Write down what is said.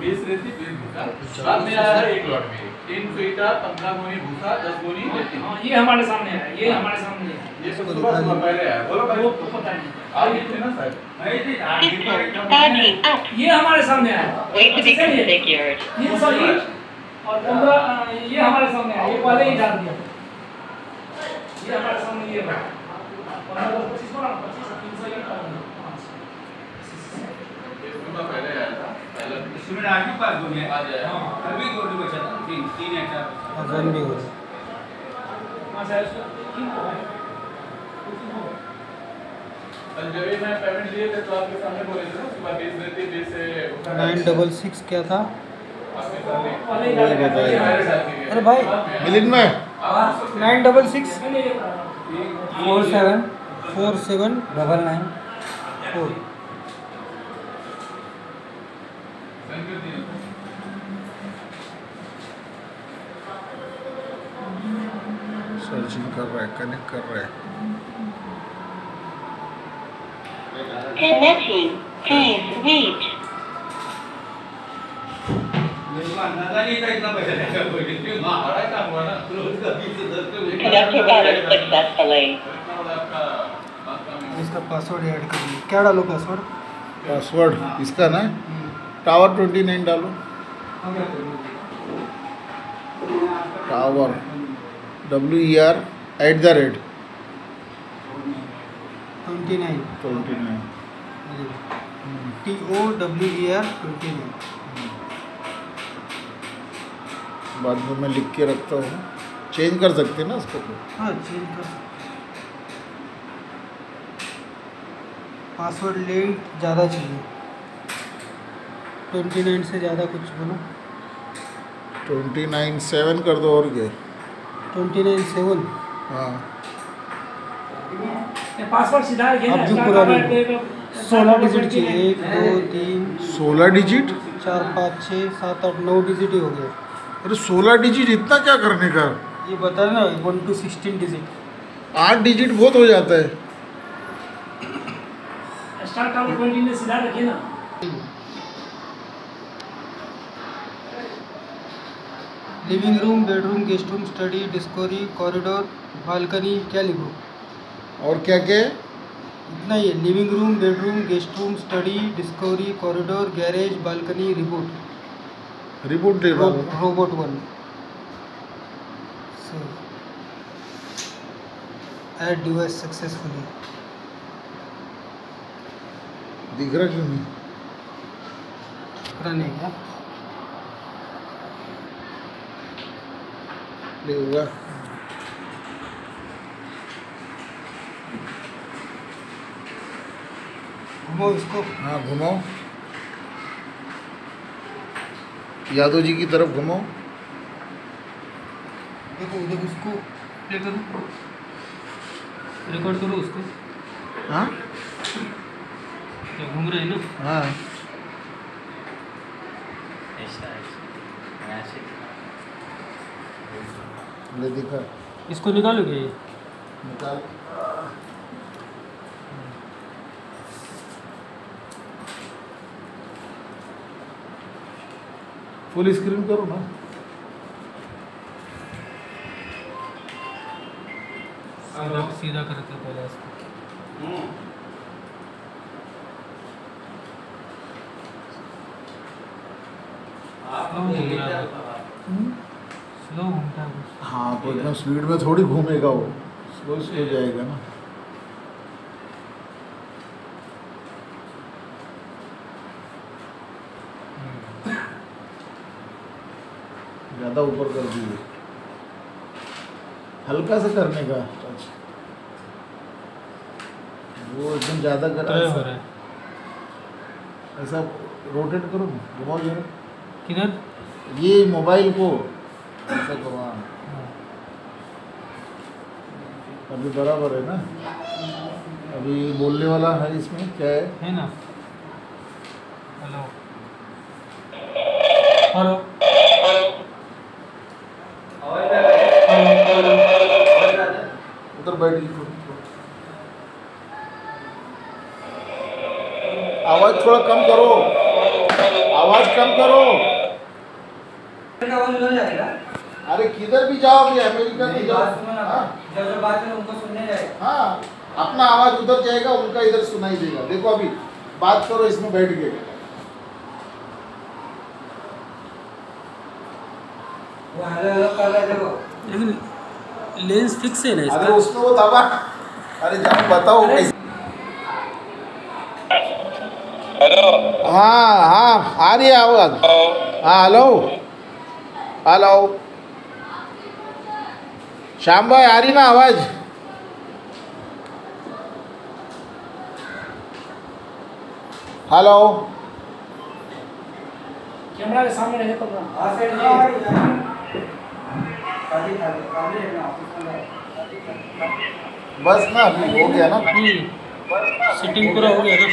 बीस रेती बीस भूसा। बाद में आया है एक लॉट में तीन सौ ईटा पंद्रह गोनी भूसा दस गोनी रेती हाँ, ये हमारे सामने है ये हमारे सामने है। ये सब सुबह सुबह पहले आया बोलो भाई। वो तो पता नहीं। आप ये थे ना साहब Distance 30 up. ये हमारे सामने है। Wait to अच्छा, ये- सॉरी और पंद्रह ये हमारे सामने है ये पहले ही डाल दिया। ये हमारे सामने ये पंद्रह पच्चीस पच्चीस तीन सौ सुबह पहले इसमें आगे पास हो गया। आ जाए हाँ अभी गोली बचा था। तीन तीन या चार रन भी हो रहा हाँ, उसका तीन है तीन है। कल जब ये मैं पेमेंट लिए थे तो आपके सामने बोले थे ना सुबह बीस रेती बीस से नाइन डबल सिक्स क्या था? ही ही है। अरे भाई। बाद में- नाइन डबल सिक्स। ये कहा। था। Four seven four seven double nine four send कर दिए सर्चिंग कर रहा है कनेक्ट कर रहा है। है इसका पासवर्ड ऐड करिए। क्या डालो पासवर्ड पासवर्ड इसका ना? टावर ट्वेंटी नाइन डालो। Tower W E R at the rate twenty nine twenty nine T O W E R twenty nine बाद में मैं लिख के रखता हूँ। चेंज कर सकते हैं ना उसको तो हाँ चेंज कर पासवर्ड लेंथ ज़्यादा चाहिए। ट्वेंटी नाइन से ज़्यादा कुछ बोलो ट्वेंटी नाइन सेवन कर दो और क्या ट्वेंटी नाइन सेवन? हाँ। ये पासवर्ड सीधा रखिए ना अब जो पुरानी सोलह डिजिट चाहिए एक दो तीन सोलह डिजिट चार पाँच छः सात आठ नौ डिजिट ही हो गए। अरे सोलह डिजिट इतना क्या करने का? ये बता ना वन टू सिक्सटीन डिजिट आठ डिजिट बहुत हो जाता है स्टार टावर ट्वेंटी में सीधा रखिए ना living room bedroom guest room study discovery corridor balcony क्या लिखो? और क्या क्या इतना ही है। Living room bedroom guest room study discovery corridor garage balcony robot robot रो, robot one add device successfully दिख रहा क्यों नहीं? रनिंग है। ले होगा घुमाओ इसको हाँ घुमाओ यादव जी की तरफ़ घुमाओ देखो देखो उसको प्ले करो रिकॉर्ड करो उसको हाँ घूम रहे हैं ना हाँ ले दिखा। इसको निकालोगे? निकाल। फुल स्क्रीन करो ना। सीधा सीधा करके पहले इसको। स्लो घूम रहा है? स्लो घूमता है। हाँ तो एकदम स्पीड में थोड़ी घूमेगा वो। स्लो स्लो जाएगा ना। ज़्यादा ऊपर कर दीजिए हल्का से करने का। टच वो एकदम ज़्यादा कर ऐसा, रहा है। ऐसा रोटेट करो घुमाओ जरा। किधर? ये मोबाइल को। ऐसा हाँ अभी बराबर है ना? अभी बोलने वाला है इसमें क्या है? है ना? हेलो हेलो उधर बैठ आवाज़ थोड़ा कम करो। आवाज़ कम करो का आवाज़ उधर जाएगा अरे किधर भी जाओगे अमेरिका में जाओ। बात हाँ, जब जब बात उनको सुनने जाएगा हाँ अपना आवाज़ उधर जाएगा उनका इधर सुनाई देगा। देखो अभी बात करो इसमें बैठ गए। हेलो हेलो लेकिन लेंस फिक्स है ना अरे उसको वो दबा। अरे जाओ बताओ कैसे। हाँ हाँ आ रही है आवाज़। हाँ हेलो। हेलो। श्याम भाई आ रही ना आवाज़? हेलो कैमरा के सामने रहे तो। हाँ सर जी है बस ना अभी हो गया ना। सिटिंग पूरा हो गया ना।